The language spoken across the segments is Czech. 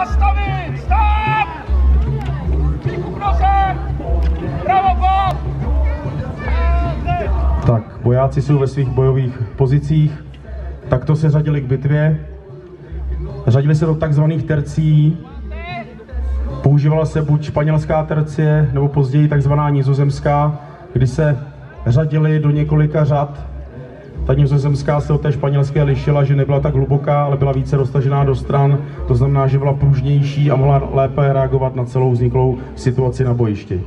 Zastavit! Stop! Uprostřed! Pravo bok! Tak, vojáci jsou ve svých bojových pozicích. Takto se řadili k bitvě. Řadili se do takzvaných tercí. Používala se buď španělská tercie, nebo později takzvaná nizozemská, kdy se řadili do několika řad. Ta nizozemská se od té španělské lišila, že nebyla tak hluboká, ale byla více roztažená do stran. To znamená, že byla pružnější a mohla lépe reagovat na celou vzniklou situaci na bojišti.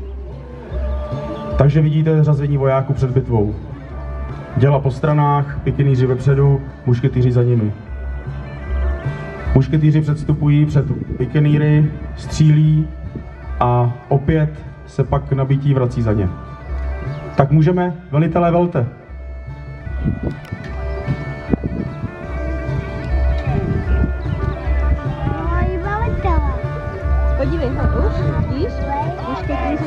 Takže vidíte řazení vojáků před bitvou. Děla po stranách, pikinýři vepředu, mušketýři za nimi. Mušketýři předstupují před pikenýry, střílí a opět se pak nabití vrací za ně. Tak můžeme, velitelé velte. Podívej ho, už, vidíš? Už keď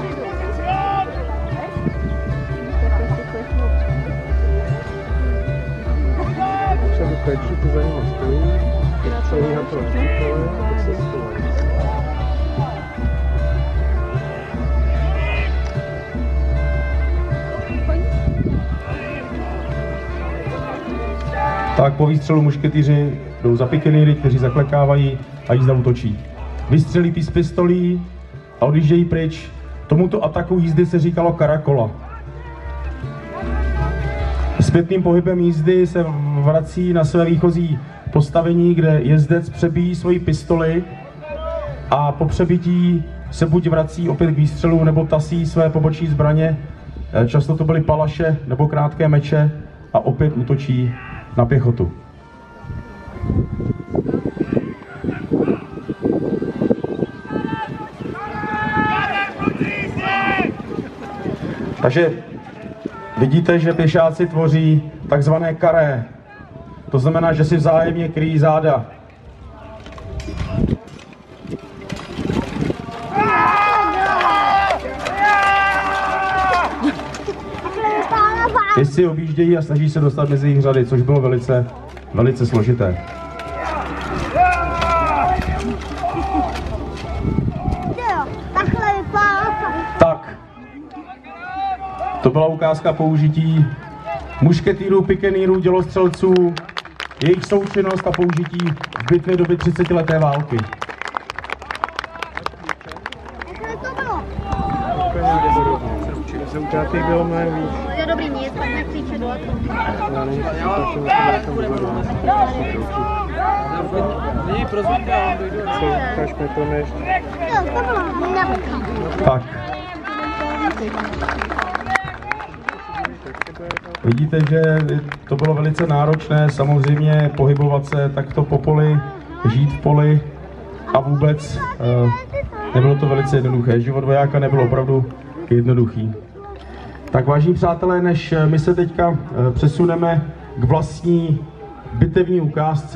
Třeba péči ty za nimi stojí, teď celý na to teď se Tak po výstřelu mušketýři jdou za pikenýry, kteří zaklekávají a jízda útočí. Vystřelí ty z pistolí a odjíždějí pryč. Tomuto ataku jízdy se říkalo karakola. Zpětným pohybem jízdy se vrací na své výchozí postavení, kde jezdec přebíjí svoji pistoli a po přebití se buď vrací opět k výstřelu, nebo tasí své pobočí zbraně. Často to byly palaše nebo krátké meče a opět útočí na pěchotu. Takže vidíte, že pěšáci tvoří takzvané karé. To znamená, že si vzájemně kryjí záda. Jezdci objíždějí a snaží se dostat mezi jejich řady, což bylo velice, velice složité. Tak, to byla ukázka použití mušketýrů, pikenýrů, dělostřelců, jejich součinnost a použití v bitvě doby 30 leté války. Učátých bylo mnohem víc. Jo, dobrý, nic, tak nekřiče do Já nevím, jestli to jsem Nyní prozvíte a on dojdu. Co, ukážme to než. Jo, to bylo nabídka. Tak. Vidíte, že to bylo velice náročné, samozřejmě pohybovat se takto po poli, žít v poli a vůbec eh, nebylo to velice jednoduché. Život vojáka nebyl opravdu jednoduchý. Tak vážení přátelé, než my se teďka eh, přesuneme k vlastní bitevní ukázce,